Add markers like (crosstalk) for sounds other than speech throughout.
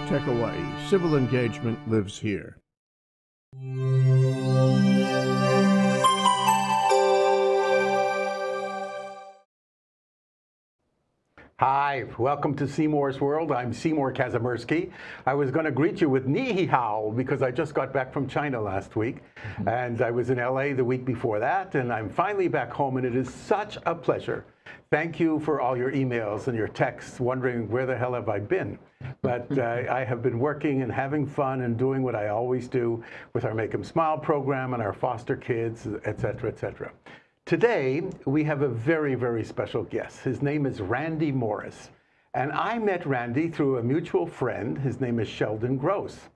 ThinkTech Hawaii. Civil engagement lives here. Hi, welcome to Seymour's World. I'm Seymour Kazimirski. I was going to greet you with ni hao because I just got back from China last week mm-hmm. and I was in LA the week before that and I'm finally back home and it is such a pleasure. Thank you for all your emails and your texts wondering where the hell have I been. But uh, (laughs) I have been working and having fun and doing what I always do with our Make 'em Smile program and our foster kids, et cetera, et cetera. Today, we have a very, very special guest. His name is Randy Morris. And I met Randy through a mutual friend. His name is Sheldon Gross.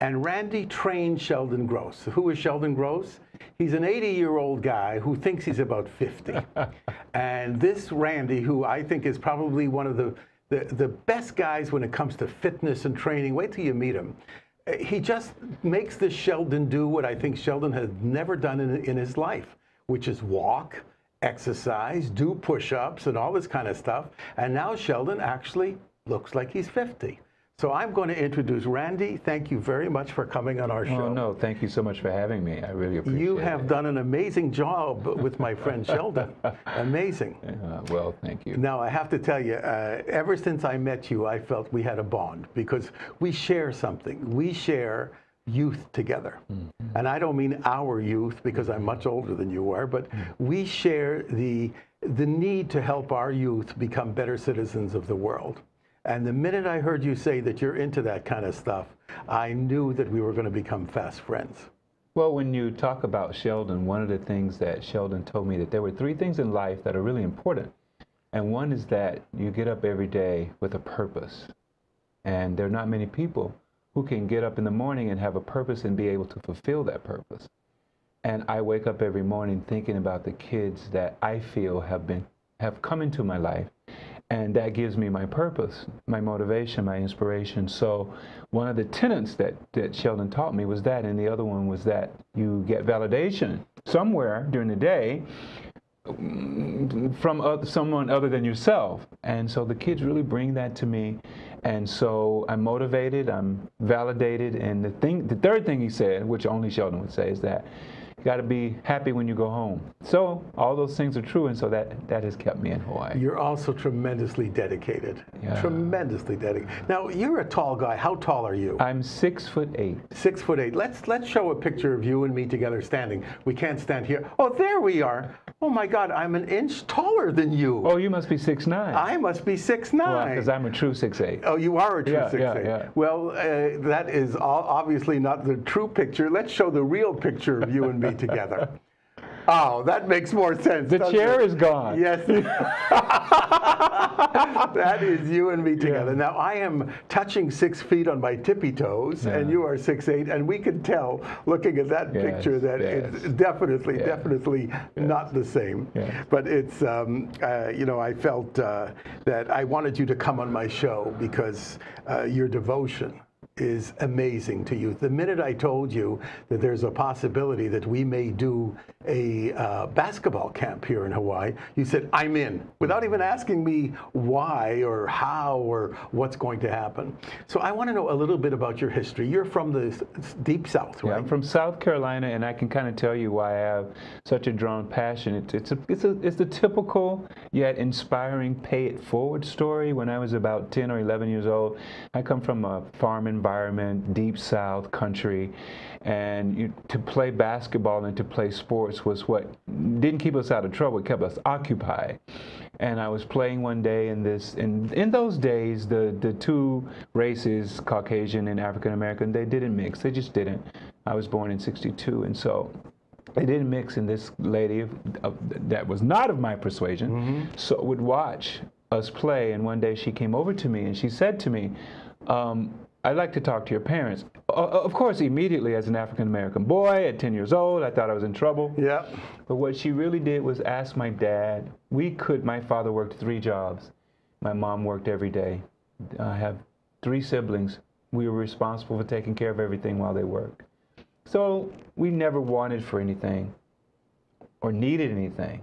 And Randy trained Sheldon Gross. Who is Sheldon Gross? He's an 80 year old guy who thinks he's about 50. (laughs) and this Randy, who I think is probably one of the, the, the best guys when it comes to fitness and training, wait till you meet him. Uh, he just makes this Sheldon do what I think Sheldon has never done in, in his life which is walk, exercise, do push ups, and all this kind of stuff. And now Sheldon actually looks like he's 50. So I'm going to introduce Randy. Thank you very much for coming on our show. Oh, no, thank you so much for having me. I really appreciate it. You have it. done an amazing job with my friend Sheldon. (laughs) amazing. Uh, well, thank you. Now, I have to tell you, uh, ever since I met you, I felt we had a bond because we share something. We share youth together. Mm-hmm. And I don't mean our youth because I'm much older than you are, but mm-hmm. we share the, the need to help our youth become better citizens of the world. And the minute I heard you say that you're into that kind of stuff, I knew that we were going to become fast friends. Well, when you talk about Sheldon, one of the things that Sheldon told me that there were three things in life that are really important. And one is that you get up every day with a purpose. And there are not many people who can get up in the morning and have a purpose and be able to fulfill that purpose. And I wake up every morning thinking about the kids that I feel have been have come into my life and that gives me my purpose, my motivation, my inspiration. So one of the tenets that, that Sheldon taught me was that, and the other one was that you get validation somewhere during the day mm, from someone other than yourself. And so the kids really bring that to me. And so I'm motivated, I'm validated. And the thing, the third thing he said, which only Sheldon would say, is that you got to be happy when you go home. So all those things are true, and so that that has kept me in Hawaii. You're also tremendously dedicated. Yeah. Tremendously dedicated. Now you're a tall guy. How tall are you? I'm six foot eight. Six foot eight. Let's let's show a picture of you and me together standing. We can't stand here. Oh, there we are. Oh my God, I'm an inch taller than you. Oh, you must be six nine. I must be six nine. Because well, I'm a true six eight. Oh, you are a true yeah, six yeah, eight. Yeah. Well, uh, that is obviously not the true picture. Let's show the real picture of you and me together. (laughs) Oh, that makes more sense. The chair it? is gone. Yes. (laughs) that is you and me together. Yeah. Now, I am touching six feet on my tippy toes, yeah. and you are six eight, and we can tell looking at that yes, picture that yes. it's definitely, yes. definitely not the same. But it's, um, uh, you know, I felt uh, that I wanted you to come on my show because uh, your devotion is amazing to you. The minute I told you that there's a possibility that we may do a uh, basketball camp here in Hawaii, you said, I'm in, without even asking me why or how or what's going to happen. So I want to know a little bit about your history. You're from the deep south, right? Yeah, I'm from South Carolina, and I can kind of tell you why I have such a drawn passion. It's, it's, a, it's, a, it's the typical yet inspiring pay it forward story. When I was about 10 or 11 years old, I come from a farm environment environment, deep south country, and you, to play basketball and to play sports was what didn't keep us out of trouble. It kept us occupied. And I was playing one day in this, and in those days, the, the two races, Caucasian and African American, they didn't mix. They just didn't. I was born in 62, and so they didn't mix. And this lady that was not of my persuasion, mm -hmm. so would watch us play. And one day she came over to me and she said to me, um, I'd like to talk to your parents. Of course, immediately as an African American boy at 10 years old, I thought I was in trouble. Yeah. But what she really did was ask my dad. We could, my father worked three jobs. My mom worked every day. I have three siblings. We were responsible for taking care of everything while they worked. So we never wanted for anything or needed anything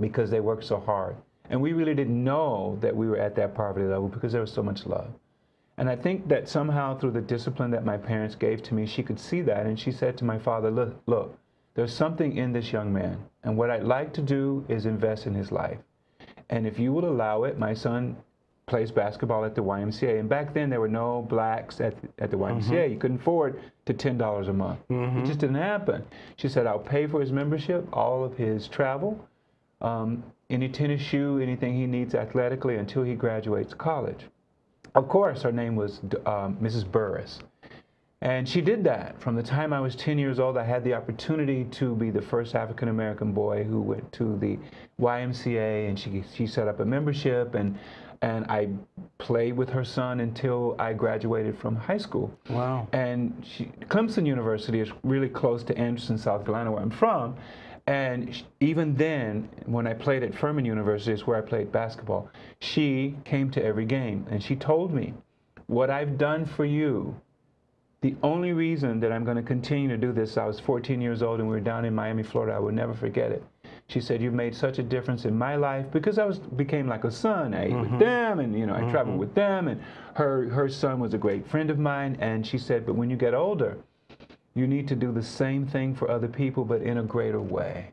because they worked so hard. And we really didn't know that we were at that poverty level because there was so much love. And I think that somehow through the discipline that my parents gave to me, she could see that. And she said to my father, look, look, there's something in this young man. And what I'd like to do is invest in his life. And if you will allow it, my son plays basketball at the YMCA. And back then, there were no blacks at, at the YMCA. Mm-hmm. You couldn't afford to $10 a month. Mm-hmm. It just didn't happen. She said, I'll pay for his membership, all of his travel, um, any tennis shoe, anything he needs athletically until he graduates college. Of course, her name was um, Mrs. Burris. And she did that. From the time I was 10 years old, I had the opportunity to be the first African American boy who went to the YMCA, and she, she set up a membership, and, and I played with her son until I graduated from high school. Wow. And she, Clemson University is really close to Anderson, South Carolina, where I'm from. And even then, when I played at Furman University, is where I played basketball, she came to every game and she told me, What I've done for you, the only reason that I'm going to continue to do this, I was 14 years old and we were down in Miami, Florida. I will never forget it. She said, "You've made such a difference in my life because I was became like a son. I ate mm-hmm. with them, and you know, I mm-hmm. traveled with them. And her her son was a great friend of mine. And she said, but when you get older, you need to do the same thing for other people, but in a greater way.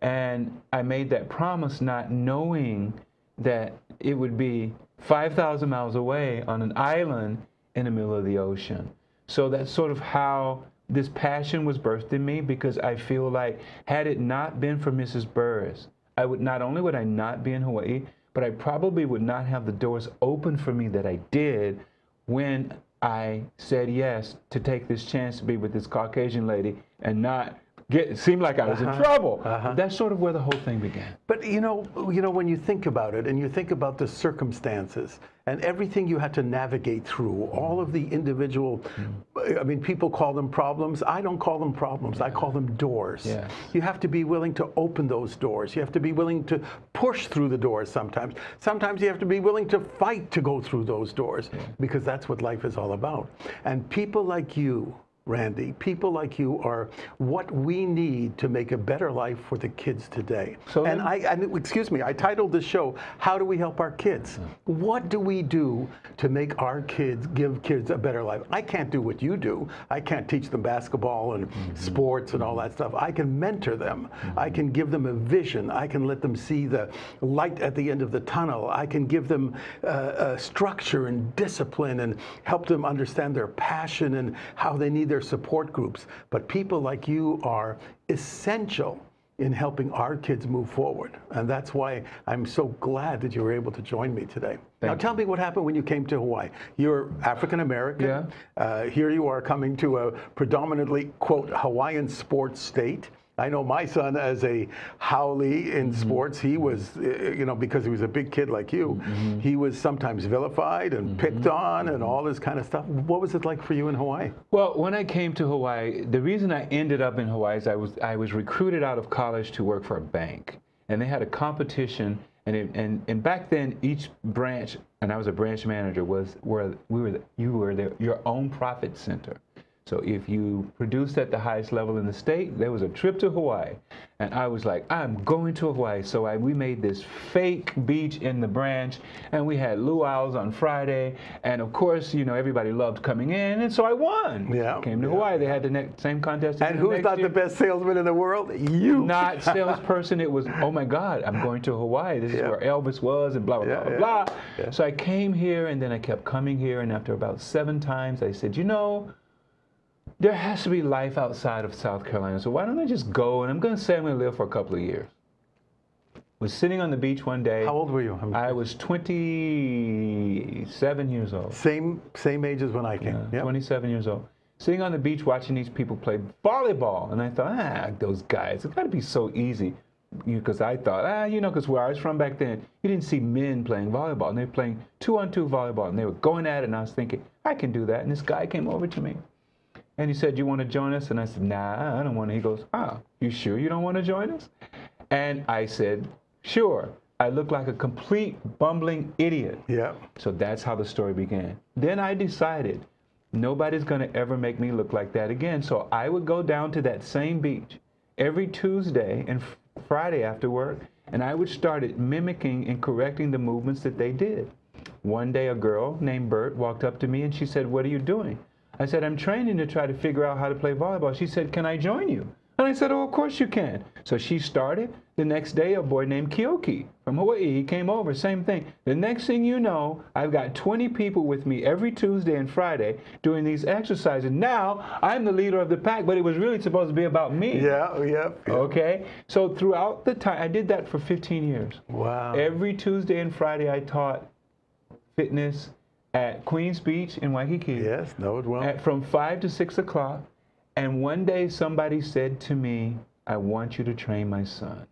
And I made that promise not knowing that it would be 5,000 miles away on an island in the middle of the ocean. So that's sort of how this passion was birthed in me because I feel like had it not been for Mrs. Burris, I would not only would I not be in Hawaii, but I probably would not have the doors open for me that I did when I said yes to take this chance to be with this Caucasian lady and not get seemed like I was uh-huh. in trouble. Uh-huh. That's sort of where the whole thing began. But you know, you know, when you think about it and you think about the circumstances and everything you had to navigate through, all of the individual mm. I mean, people call them problems. I don't call them problems. Yeah. I call them doors. Yes. You have to be willing to open those doors. You have to be willing to push through the doors sometimes. Sometimes you have to be willing to fight to go through those doors yeah. because that's what life is all about. And people like you Randy. People like you are what we need to make a better life for the kids today. So and I, and excuse me, I titled this show, How Do We Help Our Kids? Yeah. What do we do to make our kids, give kids a better life? I can't do what you do. I can't teach them basketball and mm-hmm. sports and all that stuff. I can mentor them. Mm-hmm. I can give them a vision. I can let them see the light at the end of the tunnel. I can give them uh, structure and discipline and help them understand their passion and how they need their their support groups. But people like you are essential in helping our kids move forward. And that's why I'm so glad that you were able to join me today. Thank now, tell me what happened when you came to Hawaii. You're African American. Yeah. Uh, here you are coming to a predominantly, quote, Hawaiian sports state. I know my son as a haole in mm-hmm. sports, he was, uh, you know, because he was a big kid like you, mm-hmm. he was sometimes vilified and mm-hmm. picked on and all this kind of stuff. What was it like for you in Hawaii? Well, when I came to Hawaii, the reason I ended up in Hawaii is I was I was recruited out of college to work for a bank, and they had a competition. And, it, and and back then, each branch, and I was a branch manager, was where we were. You were your own profit center. So if you produced at the highest level in the state, there was a trip to Hawaii. And I was like, I'm going to Hawaii. So I, we made this fake beach in the branch, and we had luau's on Friday. And of course, you know, everybody loved coming in, and so I won. Yeah. Came to yeah. Hawaii. They had the next, same contest. And who's not year. the best salesman in the world? You. Not (laughs) salesperson. it was, oh my God, I'm going to Hawaii. This yeah. is where Elvis was, and blah, blah, yeah, blah, blah, blah. So I came here, and then I kept coming here. And after about seven times, I said, you know, there has to be life outside of South Carolina. So why don't I just go? And I'm going to say I'm going to live for a couple of years. Was sitting on the beach one day. How old were you? I was 27 years old. Same same age as when I came. Yeah, yep. 27 years old. Sitting on the beach watching these people play volleyball, and I thought, ah, those guys, it's got to be so easy. Because I thought, ah, you know, because where I was from back then, you didn't see men playing volleyball, and they were playing two on two volleyball, and they were going at it, and I was thinking, I can do that. And this guy came over to me. And he said, You want to join us? And I said, Nah, I don't want to. He goes, Ah, you sure you don't want to join us? And I said, Sure. I look like a complete bumbling idiot. Yeah. So that's how the story began. Then I decided nobody's going to ever make me look like that again. So I would go down to that same beach every Tuesday and Friday after work, and I would start mimicking and correcting the movements that they did. one day a girl named Bert walked up to me and she said, What are you doing? I said, I'm training to try to figure out how to play volleyball. She said, Can I join you? And I said, Oh, of course you can. So she started. The next day, a boy named Keoki from Hawaii, he came over, same thing. The next thing you know, I've got 20 people with me every Tuesday and Friday doing these exercises. Now, I'm the leader of the pack, but it was really supposed to be about me. Yeah, yeah. yeah. Okay? So throughout the time, I did that for 15 years. Wow. Every Tuesday and Friday, I taught fitness at Queens Beach in Waikiki. Yes, know it well. At, from 5 to 6 o'clock. And one day somebody said to me, I want you to train my son.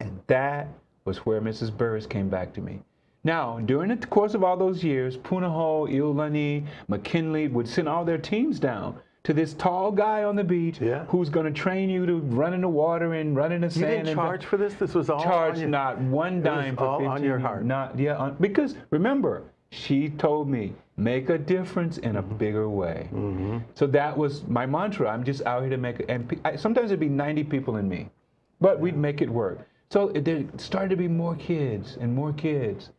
And that was where Mrs. Burris came back to me. Now, during the course of all those years, Punahou, Iolani, McKinley would send all their teams down to this tall guy on the beach yeah. who's going to train you to run in the water and run in the sand. You didn't charge for this? This was all charged on your, not one dime for all 15 on your heart. Not yeah, on, because remember, she told me make a difference in a Mm-hmm. bigger way. Mm-hmm. So that was my mantra. I'm just out here to make it. And I, sometimes it'd be 90 people in me, but we'd make it work. So it, there started to be more kids and more kids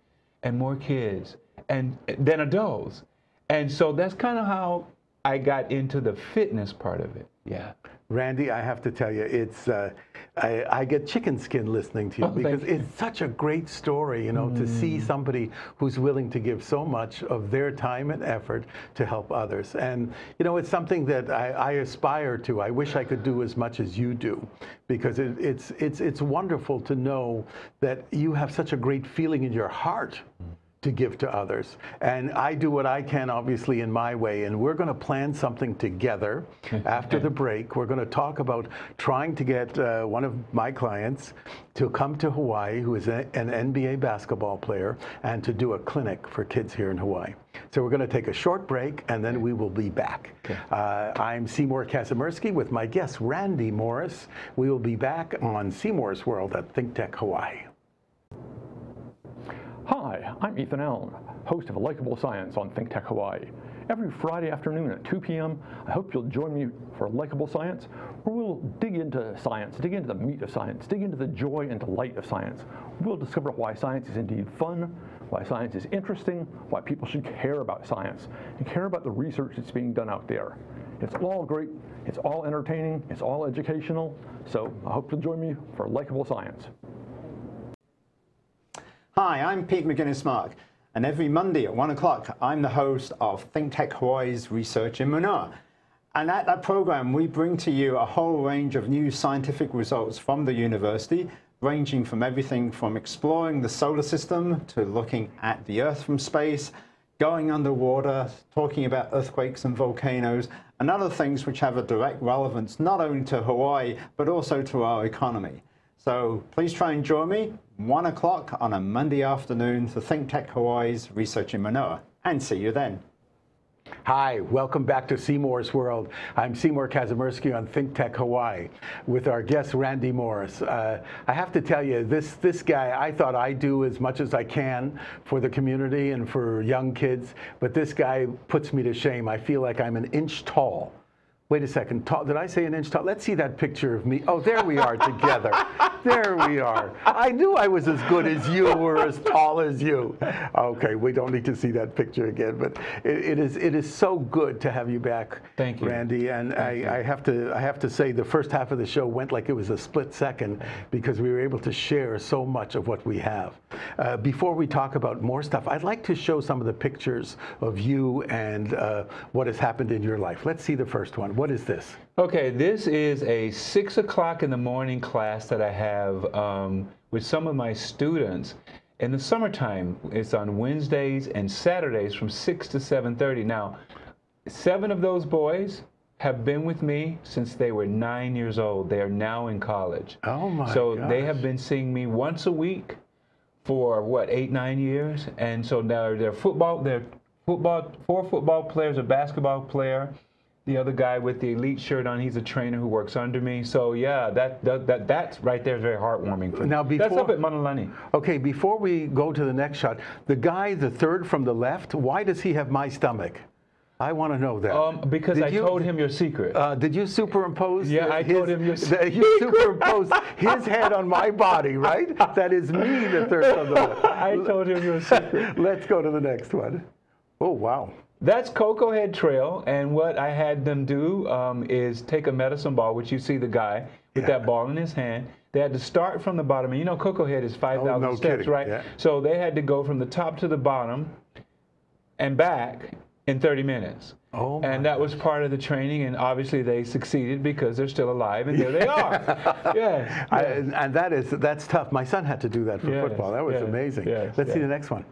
and more kids and then adults. And so that's kind of how I got into the fitness part of it. Yeah. Randy, I have to tell you, it's uh, I, I, get chicken skin listening to you Oh, because you. it's such a great story, you know, to see mm. somebody who's willing to give so much of their time and effort to help others. And you know, it's something that I, I aspire to. I wish I could do as much as you do, because it, it's it's it's wonderful to know that you have such a great feeling in your heart mm. To give to others. And I do what I can, obviously, in my way. And we're going to plan something together (laughs) after the break. We're going to talk about trying to get uh, one of my clients to come to Hawaii, who is a, an NBA basketball player, and to do a clinic for kids here in Hawaii. So we're going to take a short break, and then we will be back. Okay. Uh, I'm Seymour Kazimirski with my guest, Randy Morris. We will be back on Seymour's World at ThinkTech Hawaii. I'm Ethan Allen, host of A Likeable Science on ThinkTech Hawaii. Every Friday afternoon at 2 p.m., I hope you'll join me for Likeable Science, where we'll dig into science, dig into the meat of science, dig into the joy and delight of science. We'll discover why science is indeed fun, why science is interesting, why people should care about science, and care about the research that's being done out there. It's all great, it's all entertaining, it's all educational, so I hope you'll join me for Likeable Science. Hi, I'm Pete Mouginis-Mark, and every Monday at 1 o'clock, I'm the host of ThinkTech Hawaii's Research in Manoa. And at that program, we bring to you a whole range of new scientific results from the university, ranging from everything from exploring the solar system to looking at the Earth from space, going underwater, talking about earthquakes and volcanoes, and other things which have a direct relevance not only to Hawaii, but also to our economy. So please try and join me, 1 o'clock on a Monday afternoon for ThinkTech Hawaii's Research in Manoa. And see you then. Hi, welcome back to Seymour's World. I'm Seymour Kazimirski on ThinkTech Hawaii with our guest Randy Morris. Uh, I have to tell you, this this guy, I thought I do as much as I can for the community and for young kids, but this guy puts me to shame. I feel like I'm an inch tall. Wait a second, tall, did I say an inch tall? Let's see that picture of me. Oh, there we are together. (laughs) there we are. I knew I was as good as you or as tall as you. Okay, we don't need to see that picture again, but it, it is it is so good to have you back, Thank you. Randy. And I, I have to I have to say the first half of the show went like it was a split second because we were able to share so much of what we have. Uh, before we talk about more stuff, I'd like to show some of the pictures of you and uh, what has happened in your life. Let's see the first one. What is this? Okay, this is a six o'clock in the morning class that I have um, with some of my students. In the summertime, it's on Wednesdays and Saturdays from six to seven thirty. Now, seven of those boys have been with me since they were nine years old. They are now in college. Oh my So they have been seeing me once a week for what eight nine years, and so now they're football. They're football. Four football players, a basketball player. The other guy with the elite shirt on, he's a trainer who works under me. So yeah, that that, that that's right there is very heartwarming for me. Now, that's up at Maunalani. Okay, before we go to the next shot, the guy, the third from the left, why does he have my stomach? I want to know that. Um, because Did I you- told him your secret. Uh, did you superimpose? Yeah, I his, told him your (laughs) the- You superimposed his head on my body, right? That is me, the third on the (laughs) left. I told him your secret. (laughs) Let's go to the next one. Oh, wow. That's Koko Head Trail, and what I had them do um, is take a medicine ball, which you see the guy with Yeah. that ball in his hand. They had to start from the bottom, and you know Koko Head is 5,000 Oh, no steps, kidding, right? yeah. So they had to go from the top to the bottom and back in 30 minutes. Oh, and that was part of the training, and obviously they succeeded because they're still alive, and there they (laughs) are. yeah, I, and and that is that's tough. My son had to do that for Yes, football. That was yes, amazing. yes, Let's see the next one.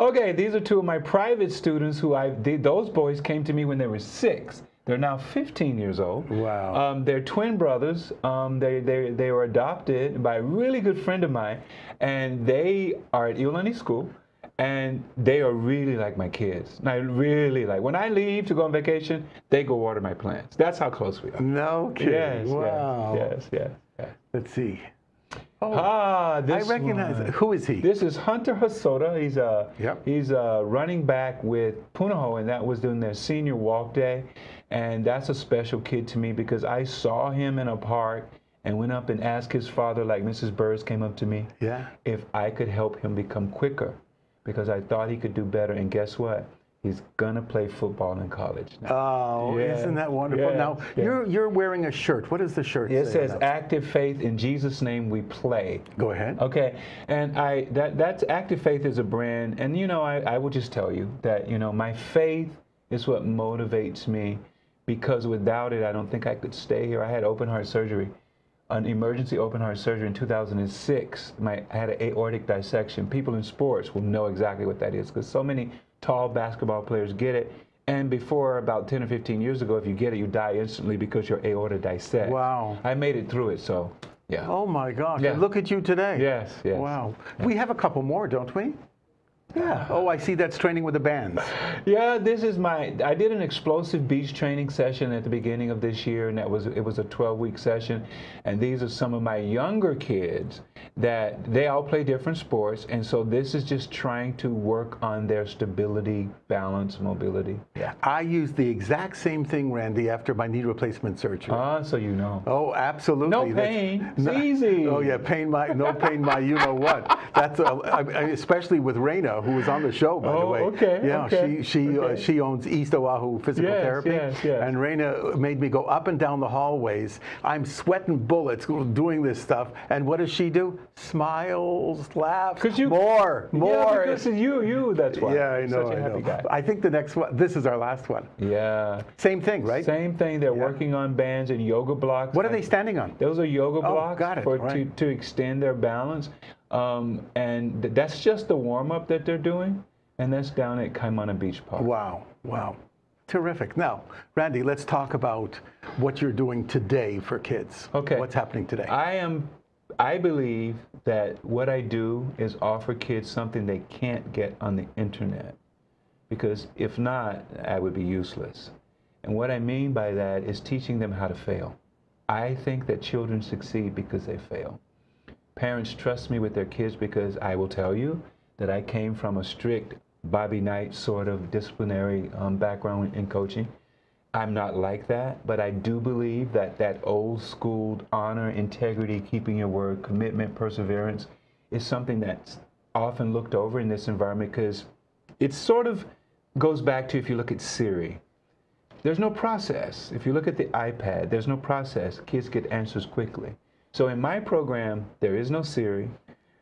Okay, these are two of my private students who I those boys came to me when they were six. They're now 15 years old. Wow. Um, they're twin brothers. Um, they, they, they were adopted by a really good friend of mine, and they are at Iolani School, and they are really like my kids. And I really like. When I leave to go on vacation, they go water my plants. That's how close we are. No kidding. Yes, wow. yes, yes, yes, yes. Let's see. Oh, Ah, I recognize one. it. Who is he? This is Hunter Hosoda. He's a Yep. he's a running back with Punahou, and that was during their senior walk day. And that's a special kid to me because I saw him in a park and went up and asked his father, like Mrs. Burris came up to me, Yeah. if I could help him become quicker because I thought he could do better. And guess what? He's gonna play football in college now. Oh, Yeah, isn't that wonderful? yeah, now yeah. you're you're wearing a shirt. What does the shirt it say? says on active faith in Jesus' name we play. Go ahead. Okay, and I that that's Active Faith is a brand, and you know I I will just tell you that you know my faith is what motivates me, because without it I don't think I could stay here. I had open heart surgery, an emergency open heart surgery in 2006. My I had an aortic dissection. People in sports will know exactly what that is because so many tall basketball players get it. And before about 10 or 15 years ago, if you get it, you die instantly because your aorta dissects. Wow. I made it through it, so yeah. Oh my gosh! Yeah. Look at you today. Yes, yes. Wow. We have a couple more, don't we? Yeah. Oh, I see. That's training with the bands. Yeah, this is my. I did an explosive beach training session at the beginning of this year, and that was it was a 12-week session. And these are some of my younger kids that they all play different sports, and so this is just trying to work on their stability, balance, mobility. Yeah. I used the exact same thing, Randy, after my knee replacement surgery. Ah, so you know. Oh, absolutely. No That's- pain. It's easy. Oh yeah, pain my no pain my you know what. That's especially with Who was on the show by the Oh, way. okay, Yeah, okay, she she uh, she owns East Oahu Physical Yes, Therapy, yes, yes. and Raina made me go up and down the hallways. I'm sweating bullets doing this stuff, and what does she do? Smiles, laughs, you- more, more. Yeah, because you, you. That's why. Yeah, I know. Such a I happy know. guy. I think the next one. This is our last one. Yeah. Same thing, right? Same thing. They're Yeah. working on bands and yoga blocks. What are they standing on? Those are yoga blocks Oh, blocks got it, for right. to, to extend their balance. Um, and th- that's just the warm up that they're doing. And that's down at Kaimana Beach Park. Wow, wow. Terrific. Now, Randy, let's talk about what you're doing today for kids. Okay. What's happening today? I am, I believe that what I do is offer kids something they can't get on the internet. Because if not, I would be useless. And what I mean by that is teaching them how to fail. I think that children succeed because they fail. Parents trust me with their kids because I will tell you that I came from a strict Bobby Knight sort of disciplinary um, background in coaching. I'm not like that, but I do believe that that old school honor, integrity, keeping your word, commitment, perseverance is something that's often looked over in this environment because it sort of goes back to if you look at Siri. There's no process. If you look at the iPad, there's no process. Kids get answers quickly. So in my program, there is no Siri,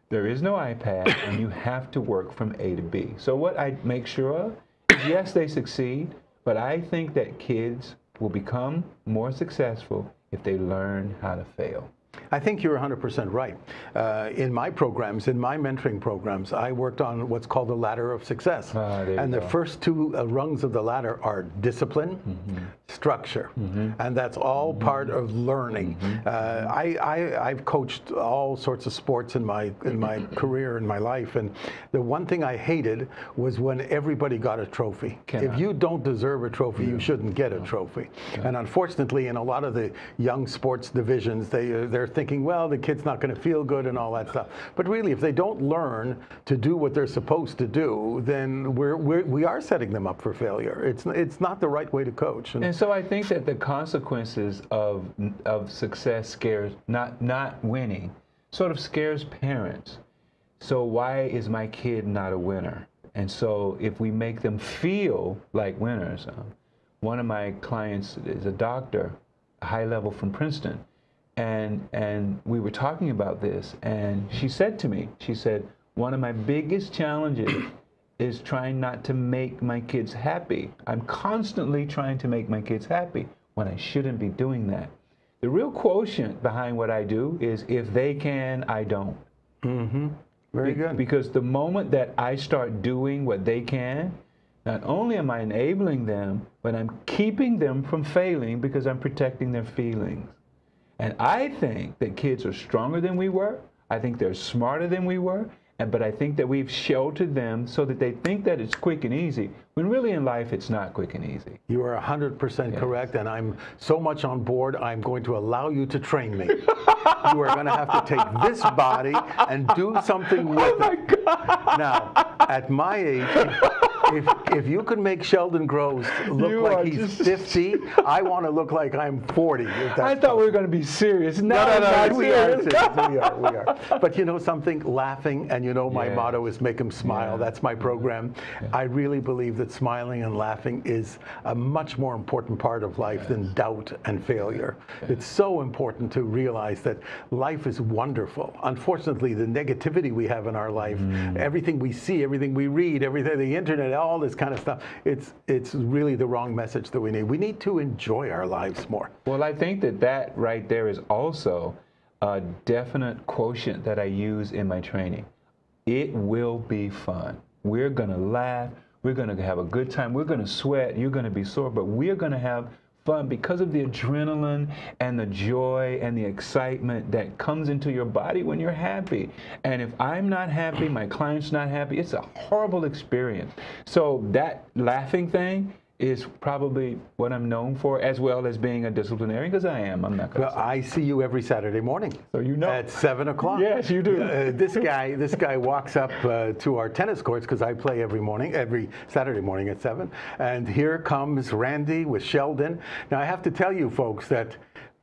there is no iPad, and you have to work from A to B. So what I make sure of is yes, they succeed, but I think that kids will become more successful if they learn how to fail. I think you're 100% right. Uh, in my programs, in my mentoring programs, I worked on what's called the ladder of success. Ah, and the go. first two uh, rungs of the ladder are discipline, Mm-hmm. structure, and that's all part of learning. Mm-hmm. Uh, I, I, I've coached all sorts of sports in my in my (clears throat) career in my life, and the one thing I hated was when everybody got a trophy. If Cannot. you don't deserve a trophy, you shouldn't get a trophy. And unfortunately, in a lot of the young sports divisions, they uh, they're thinking, well, the kid's not going to feel good and all that stuff. But really, if they don't learn to do what they're supposed to do, then we're, we're we are setting them up for failure. It's it's not the right way to coach. And so I think that the consequences of of success scares not not winning sort of scares parents. So why is my kid not a winner? And so if we make them feel like winners, um, one of my clients is a doctor, a high level from Princeton, and and we were talking about this, and she said to me, she said, one of my biggest challenges is trying not to make my kids happy. I'm constantly trying to make my kids happy when I shouldn't be doing that. The real quotient behind what I do is if they can, I don't. Mm-hmm. Very Be- good. Because the moment that I start doing what they can, not only am I enabling them, but I'm keeping them from failing because I'm protecting their feelings. And I think that kids are stronger than we were. I think they're smarter than we were. And, but I think that we've sheltered them so that they think that it's quick and easy, when really in life it's not quick and easy. You are 100% correct, and I'm so much on board, I'm going to allow you to train me. (laughs) you are going to have to take this body and do something oh with it. God. Now, at my age, (laughs) if, if you can make Sheldon Gross look You like he's just- 50, I want to look like I'm 40. I that's thought we were going to be serious. No, no, no, not no, we are, serious. serious. we are, we are. But you know something, laughing, and you know my Yeah. motto is make them smile. Yeah. That's my program. I really believe that smiling and laughing is a much more important part of life than doubt and failure. It's so important to realize that life is wonderful. Unfortunately, the negativity we have in our life, Mm. everything we see, everything we read, everything, the internet, all this kind of stuff, it's, it's really the wrong message that we need. We need to enjoy our lives more. Well, I think that that right there is also a definite quotient that I use in my training. It will be fun. We're going to laugh. We're going to have a good time. We're going to sweat. You're going to be sore, but we're going to have fun because of the adrenaline and the joy and the excitement that comes into your body when you're happy. And if I'm not happy, my client's not happy, it's a horrible experience. So that laughing thing is probably what I'm known for, as well as being a disciplinarian, because I am. I'm not going Well, to. I see you every Saturday morning. So you know. At seven o'clock. Yes, you do. Uh, this guy, this guy walks up uh, to our tennis courts because I play every morning, every Saturday morning at seven. And here comes Randy with Sheldon. Now I have to tell you, folks, that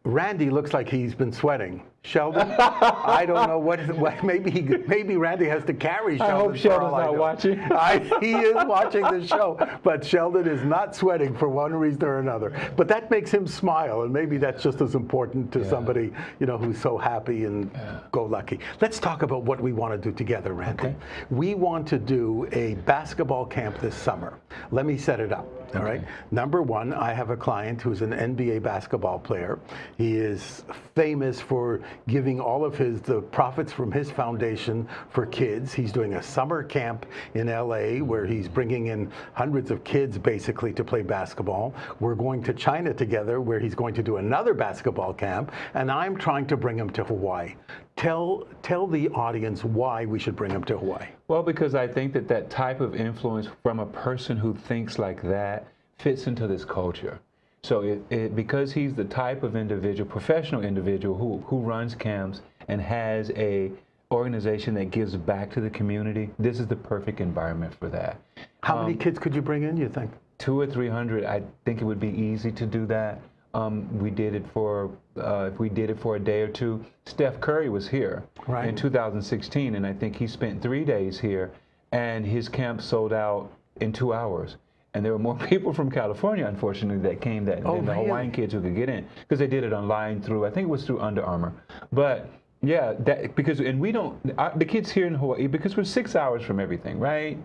Randy looks like he's been sweating. Sheldon, I don't know what, what maybe he, maybe Randy has to carry I hope for Sheldon's all I not watching. (laughs) I, he is watching the show, but Sheldon is not sweating for one reason or another. But that makes him smile, and maybe that's just as important to somebody you know who's so happy and go lucky. Let's talk about what we want to do together, Randy. Okay. We want to do a basketball camp this summer. Let me set it up. All right. Number one, I have a client who's an NBA basketball player. He is famous for giving all of his the profits from his foundation for kids. He's doing a summer camp in LA where he's bringing in hundreds of kids basically to play basketball. We're going to China together where he's going to do another basketball camp, and I'm trying to bring him to Hawaii. Tell tell the audience why we should bring him to Hawaii. Well, because I think that that type of influence from a person who thinks like that fits into this culture. So it, it, because he's the type of individual, professional individual who, who runs camps and has a organization that gives back to the community, this is the perfect environment for that. How many kids could you bring in, you think? two or three hundred, I think it would be easy to do that. Um, we did it for uh, if we did it for a day or two. Steph Curry was here Right. in 2016, and I think he spent three days here, and his camp sold out in two hours. And there were more (laughs) people from California, unfortunately, that came that Oh, than the really? Hawaiian kids who could get in because they did it online through I think it was through Under Armour, but. Yeah, that because and we don't uh, the kids here in Hawaii because we're six hours from everything, right?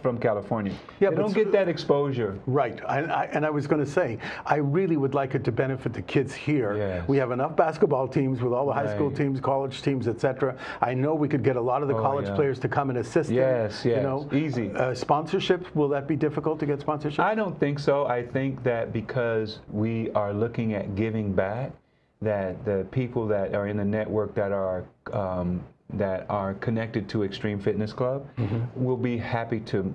From California, Yeah, they but don't get that exposure. Right, and I, and I was going to say, I really would like it to benefit the kids here. Yes. We have enough basketball teams with all the high school teams, college teams, etc. I know we could get a lot of the Oh, college yeah. players to come and assist. them, Yes, You yes, know, easy. Uh, sponsorship will that be difficult to get sponsorship? I don't think so. I think that because we are looking at giving back, that the people that are in the network that are um, that are connected to Extreme Fitness Club will be happy to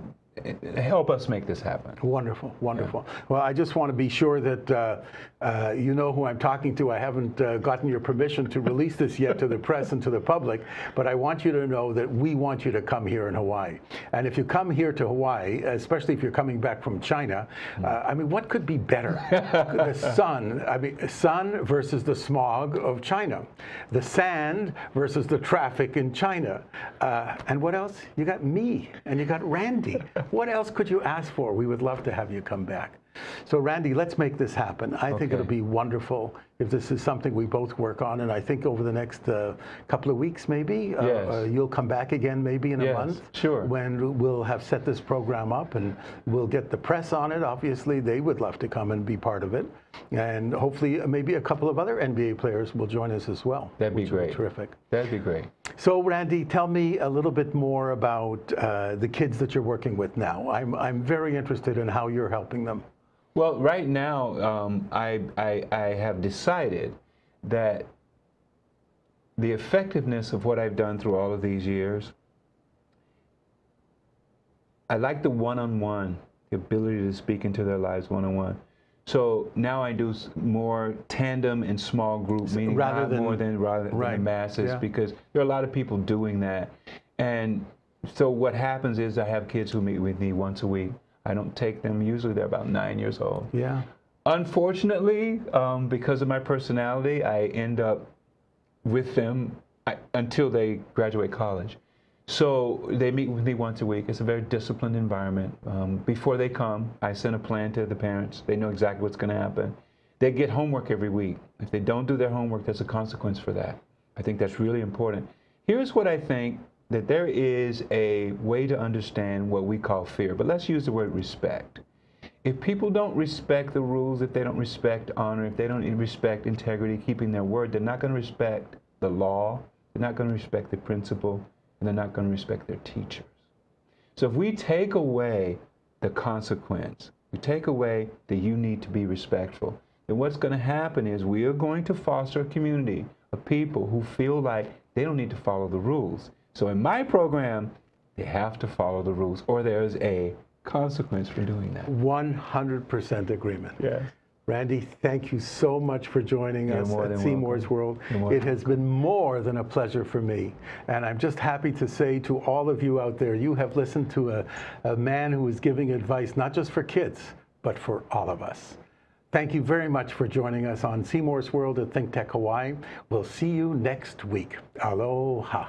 help us make this happen. Wonderful, wonderful. Well, I just want to be sure that uh, uh, you know who I'm talking to. I haven't uh, gotten your permission to release this yet to the press and to the public, but I want you to know that we want you to come here in Hawaii. And if you come here to Hawaii, especially if you're coming back from China, uh, I mean, what could be better? (laughs) the sun, I mean, sun versus the smog of China, the sand versus the traffic in China. Uh, and what else? You got me and you got Randy. (laughs) What else could you ask for? We would love to have you come back. So, Randy, let's make this happen. I think it'll be wonderful if this is something we both work on. And I think over the next uh, couple of weeks, maybe, uh, Yes. uh, you'll come back again, maybe in a Yes, month. sure. When we'll have set this program up and we'll get the press on it. Obviously, they would love to come and be part of it. And hopefully, uh, maybe a couple of other NBA players will join us as well. That'd be great. terrific. That'd be great. So, Randy, tell me a little bit more about uh, the kids that you're working with now. I'm, I'm very interested in how you're helping them. Well, right now, um, I, I, I have decided that the effectiveness of what I've done through all of these years, I like the one-on-one, the ability to speak into their lives one-on-one. So now I do more tandem and small group, meaning rather not than- more than rather than the masses, yeah. because there are a lot of people doing that. And so what happens is I have kids who meet with me once a week. I don't take them. Usually they're about nine years old. Yeah. Unfortunately, um, because of my personality, I end up with them I, until they graduate college. So they meet with me once a week. It's a very disciplined environment. Um, before they come, I send a plan to the parents. They know exactly what's going to happen. They get homework every week. If they don't do their homework, there's a consequence for that. I think that's really important. Here's what I think that there is a way to understand what we call fear, but let's use the word respect. If people don't respect the rules, if they don't respect honor, if they don't respect integrity, keeping their word, they're not going to respect the law, they're not going to respect the principle, and they're not going to respect their teachers. So if we take away the consequence, we take away that you need to be respectful, then what's going to happen is we are going to foster a community of people who feel like they don't need to follow the rules. So in my program, they have to follow the rules, or there's a consequence for doing that. 100% agreement. Yes. Randy, thank you so much for joining You're us at Seymour's welcome. World. It has been more than a pleasure for me. And I'm just happy to say to all of you out there, you have listened to a, a man who is giving advice not just for kids, but for all of us. Thank you very much for joining us on Seymour's World at Think Tech Hawaii. We'll see you next week. Aloha.